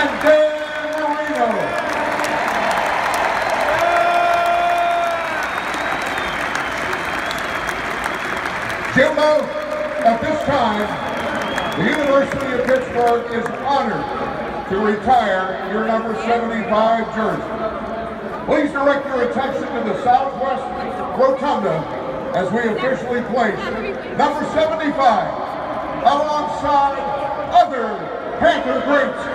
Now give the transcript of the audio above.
and Dan Marino. Jimbo, at this time, the University of Pittsburgh is honored to retire your number 75 jersey. Please direct your attention to the southwest rotunda as we officially place number 75 alongside other Panther greats.